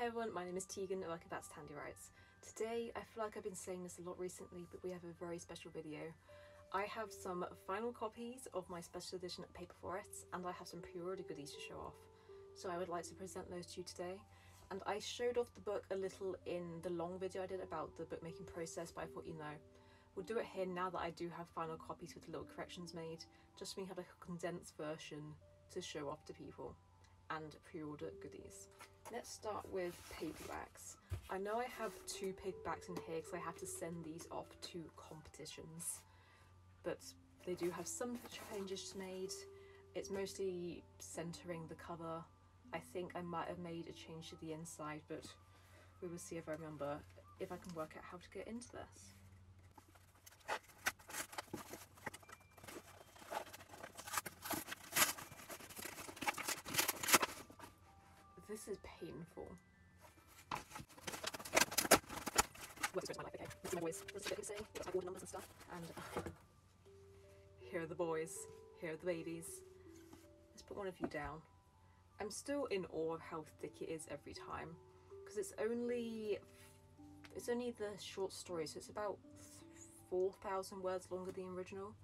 Hey everyone, my name is Tegan and welcome back to Tande Writes. Today, I feel like I've been saying this a lot recently, but we have a very special video. I have some final copies of my special edition Paper Forests and I have some pre-order goodies to show off. So I would like to present those to you today. And I showed off the book a little in the long video I did about the bookmaking process, but I thought, you know, we'll do it here now that I do have final copies with little corrections made, just so we have like a condensed version to show off to people and pre-order goodies. Let's start with paperbacks. I know I have two paperbacks in here because I have to send these off to competitions, but they do have some changes made. It's mostly centering the cover. I think I might have made a change to the inside, but we will see if I remember if I can work out how to get into this. This is painful. My life, okay. Are my boys. This is what. Got order numbers and stuff. And uh, here are the boys. Here are the babies. Let's put one of you down. I'm still in awe of how thick it is every time. Because it's only it's only the short story, so it's about 4,000 words longer than the original.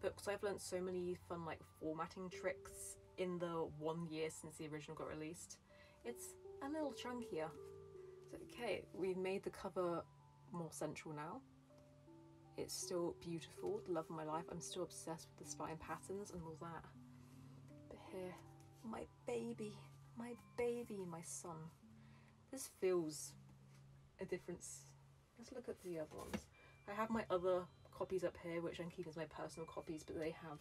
But because I've learned so many fun like formatting tricks in the one year since the original got released, it's a little chunkier. So, okay, we've made the cover more central now. It's still beautiful, the love of my life. I'm still obsessed with the spine patterns and all that. But here, my baby, my baby, my son. This feels a difference. Let's look at the other ones. I have my other copies up here, which I'm keeping as my personal copies, but they have,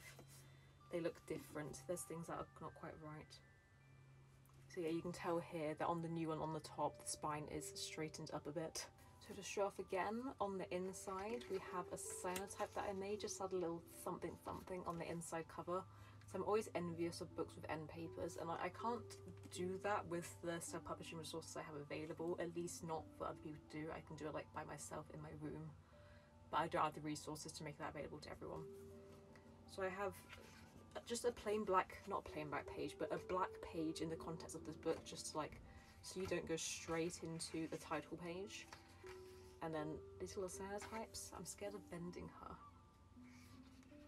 they look different. There's things that are not quite right. So yeah, you can tell here that on the new one on the top, the spine is straightened up a bit. So to show off again, on the inside, we have a cyanotype that I made, just had a little something something on the inside cover. So I'm always envious of books with end papers, and I, I can't do that with the self-publishing resources I have available, at least not for other people to do. I can do it like by myself in my room, but I don't have the resources to make that available to everyone. So I have just a plain black, not a plain black page, but a black page in the context of this book, just like so you don't go straight into the title page. And then little cyanotypes, I'm scared of bending her.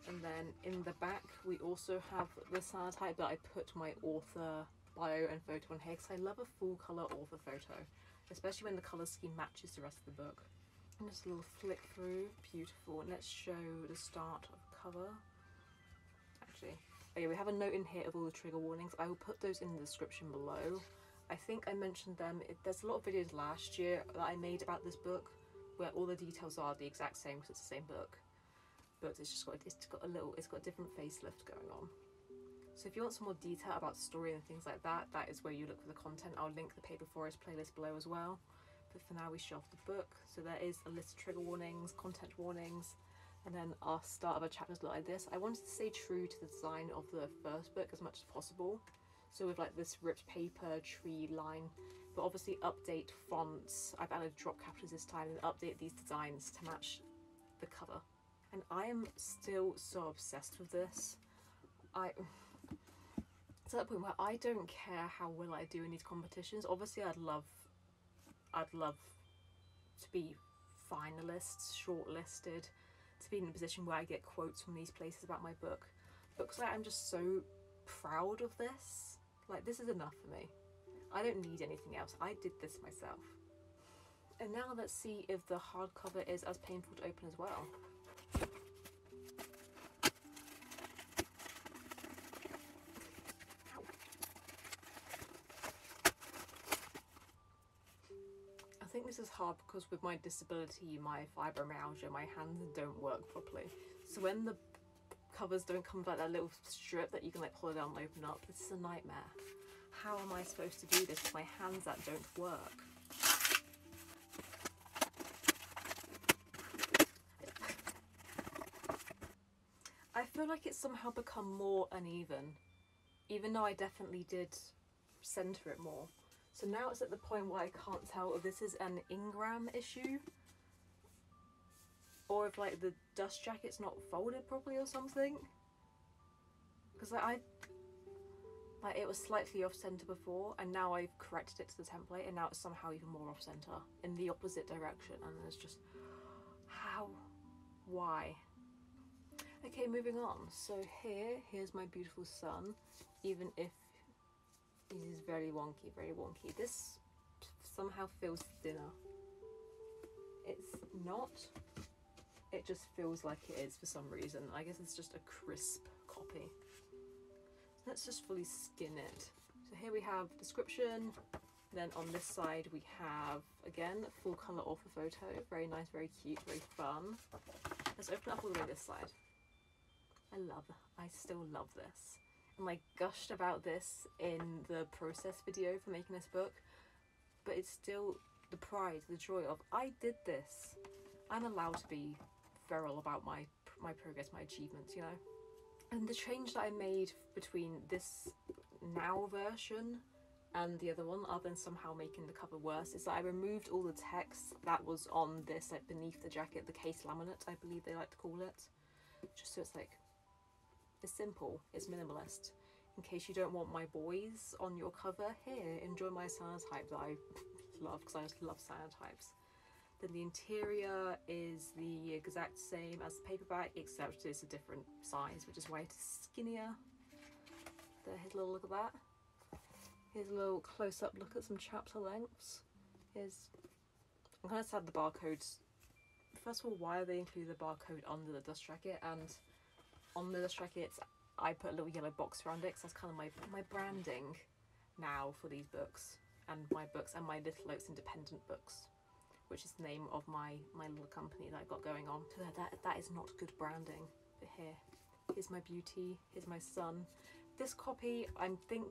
And then in the back, we also have the cyanotype that I put my author bio and photo on here because I love a full colour author photo, especially when the colour scheme matches the rest of the book. And just a little flick through, beautiful. And let's show the start of cover actually. We have a note in here of all the trigger warnings. I will put those in the description below. I think I mentioned them. It, there's a lot of videos last year that I made about this book where all the details are the exact same because it's the same book. But it's just got it's got a little it's got a different facelift going on. So if you want some more detail about story and things like that, that is where you look for the content. I'll link the Paper Forest playlist below as well. But for now we off the book. So there is a list of trigger warnings, content warnings, and then our start of our chapters look like this. I wanted to stay true to the design of the first book as much as possible. So with like this ripped paper, tree line, but obviously update fonts. I've added drop capitals this time and update these designs to match the cover. And I am still so obsessed with this. I to that point where I don't care how well I do in these competitions. Obviously I'd love I'd love to be finalists, shortlisted, to be in a position where I get quotes from these places about my book. But like I'm just so proud of this, like this is enough for me. I don't need anything else. I did this myself. And now let's see if the hardcover is as painful to open as well. Think this is hard because with my disability, my fibromyalgia, my hands don't work properly. So when the covers don't come with like that little strip that you can like pull down and open up, this is a nightmare. How am I supposed to do this with my hands that don't work? I feel like it's somehow become more uneven, even though I definitely did centre it more. So now it's at the point where I can't tell if this is an Ingram issue or if like the dust jacket's not folded properly or something. Because like, I, Like it was slightly off center before, and now I've corrected it to the template, and now it's somehow even more off center in the opposite direction. And it's just how, why? Okay, moving on. So here, here's my beautiful sun, even if he is very wonky, very wonky. This somehow feels thinner. It's not. It just feels like it is for some reason. I guess it's just a crisp copy. Let's just fully skin it. So here we have description. Then on this side we have, again, full colour author photo. Very nice, very cute, very fun. Let's open up all the way this side. I love, I still love this. I gushed about this in the process video for making this book, but it's still the pride, the joy of, I did this. I'm allowed to be feral about my my progress, my achievements, you know. And the change that I made between this now version and the other one, other than somehow making the cover worse, is that I removed all the text that was on this, like beneath the jacket, the case laminate, I believe they like to call it. Just so it's like, it's simple, it's minimalist. In case you don't want my boys on your cover, here, enjoy my cyanotype that I love, because I just love cyanotypes. Then the interior is the exact same as the paperback, except it's a different size, which is why it is skinnier. There, here's a little look at that. Here's a little close-up look at some chapter lengths. Here's, I'm kind of sad the barcodes. First of all, why are they including the barcode under the dust jacket? And on the jackets, I put a little yellow box around it because that's kind of my my branding now for these books and my books and my Little Oaks independent books which is the name of my my little company that I've got going on. So that that is not good branding. But here, here's my beauty. Here's my son. This copy, I think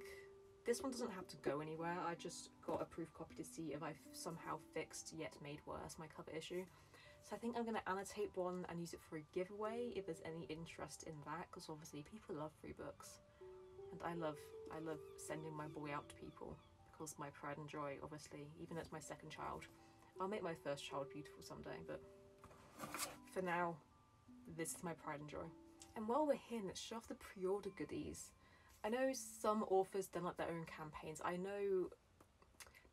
this one doesn't have to go anywhere. I just got a proof copy to see if I've somehow fixed yet made worse my cover issue. So I think I'm going to annotate one and use it for a giveaway if there's any interest in that because obviously people love free books and I love I love sending my boy out to people because my pride and joy obviously even though it's my second child I'll make my first child beautiful someday, but for now, this is my pride and joy. And while we're here, let's show off the pre-order goodies. I know some authors done like their own campaigns. I know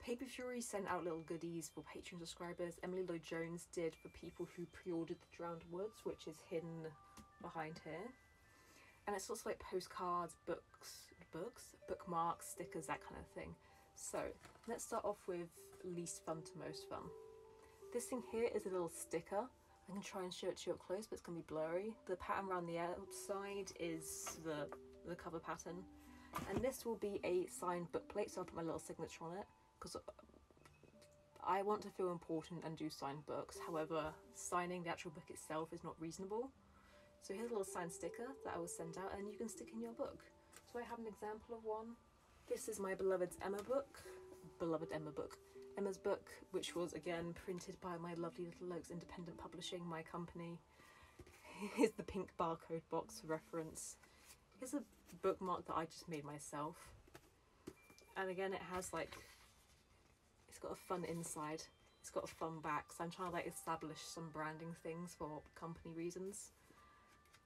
Paper Fury sent out little goodies for Patreon subscribers. Emily Lloyd Jones did for people who pre-ordered The Drowned Woods, which is hidden behind here. And it's also like postcards, books, books, bookmarks, stickers, that kind of thing. So let's start off with least fun to most fun. This thing here is a little sticker. I can try and show it to you up close, but it's going to be blurry. The pattern around the outside is the, the cover pattern. And this will be a signed book plate, so I'll put my little signature on it. Because I want to feel important and do sign books. However, signing the actual book itself is not reasonable. So here's a little signed sticker that I will send out and you can stick in your book. So I have an example of one. This is my beloved Emma book. Beloved Emma book. Emma's book, which was again printed by my lovely Little Oaks Independent Publishing, my company. Here's the pink barcode box for reference. Here's a bookmark that I just made myself. And again, it has like, got a fun inside. It's got a fun back. So I'm trying to like establish some branding things for company reasons.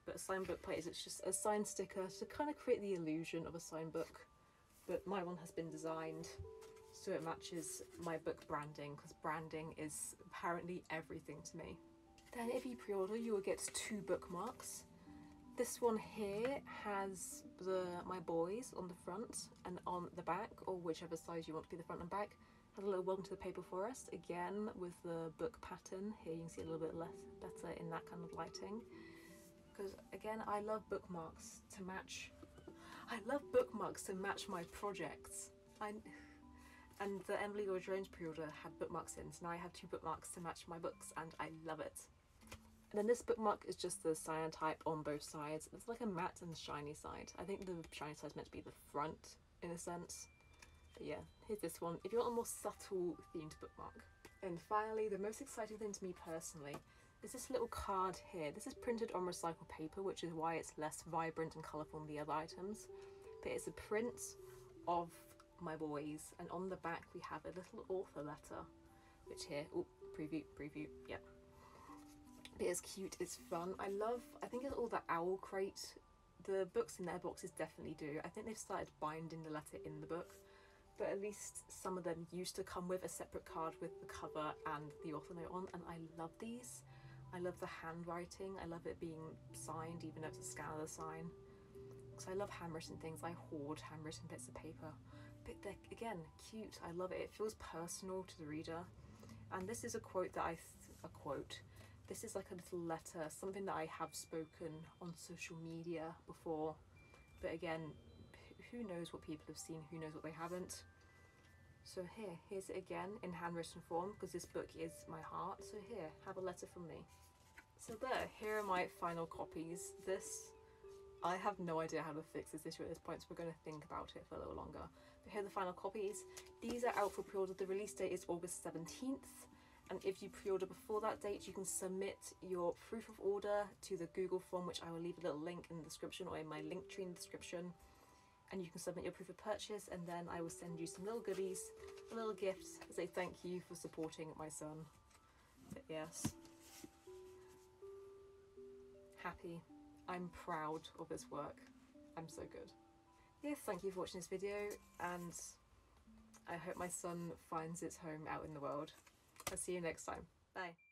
But a sign book plate is it's just a sign sticker to kind of create the illusion of a sign book. But my one has been designed so it matches my book branding because branding is apparently everything to me. Then if you pre-order you will get two bookmarks. This one here has the my boys on the front and on the back or whichever size you want to be the front and back. Has a little welcome to the paper forest again with the book pattern. Here you can see a little bit less better in that kind of lighting. Because again I love bookmarks to match I love bookmarks to match my projects. I and the Emily Lloyd Jones pre-order had bookmarks in, so now I have two bookmarks to match my books, and I love it. And then this bookmark is just the cyanotype on both sides. It's like a matte and shiny side. I think the shiny side is meant to be the front, in a sense. Yeah, here's this one. If you want a more subtle themed bookmark. And finally, the most exciting thing to me personally is this little card here. This is printed on recycled paper, which is why it's less vibrant and colourful than the other items. But it's a print of my boys and on the back we have a little author letter which here oh preview preview yep but it's cute it's fun i love i think it's all the OwlCrate the books in their boxes definitely do. I think they've started binding the letter in the book, but at least some of them used to come with a separate card with the cover and the author note on, and I love these. I love the handwriting. I love it being signed, even though it's a scan of the sign. Because I love handwritten things. I hoard handwritten bits of paper. But they're, again, cute. I love it. It feels personal to the reader. And this is a quote that I, a quote. This is like a little letter, something that I have spoken on social media before. But again, who knows what people have seen, who knows what they haven't. So here, here's it again in handwritten form because this book is my heart. So here, have a letter from me. So there, here are my final copies. This, I have no idea how to fix this issue at this point, so we're going to think about it for a little longer. But here are the final copies. These are out for pre-order. The release date is August 17th. And if you pre-order before that date, you can submit your proof of order to the Google form, which I will leave a little link in the description or in my Linktree in the description. And you can submit your proof of purchase, and then I will send you some little goodies, a little gift to say thank you for supporting my son. But yes, happy. I'm proud of his work. I'm so good. Yes, thank you for watching this video, and I hope my son finds its home out in the world. I'll see you next time. Bye.